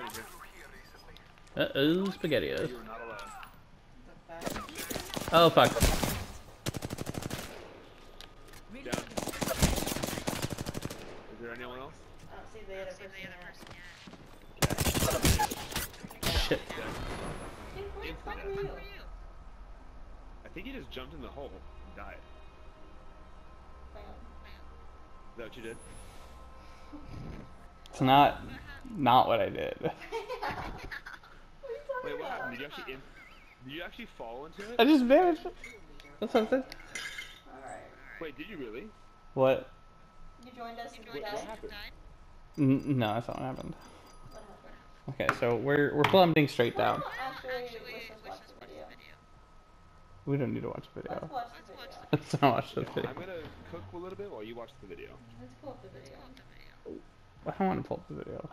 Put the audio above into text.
in here. Uh oh, spaghettios. You are not alone. Oh fuck. Down. Is there anyone else? I don't see the other person yet. Shit. Dude, where the fuck Instant were death. you? I think he just jumped in the hole and died. Bam. Is that what you did? It's not not what I did. what are you talking Wait, what about? happened? Did you actually in, Did you actually fall into it? I it? just vanished. That's something. Alright. Wait, did you really? What? You joined us and What, we what happened? N no, that's not what happened. What happened? Okay, so we're we're plummeting straight down. Actually, let's watch the video. We don't need to watch the video. Let's watch the video. Let's not watch the video. I'm gonna cook a little bit while you watch the video. Let's pull up the video. I want to pull up the video.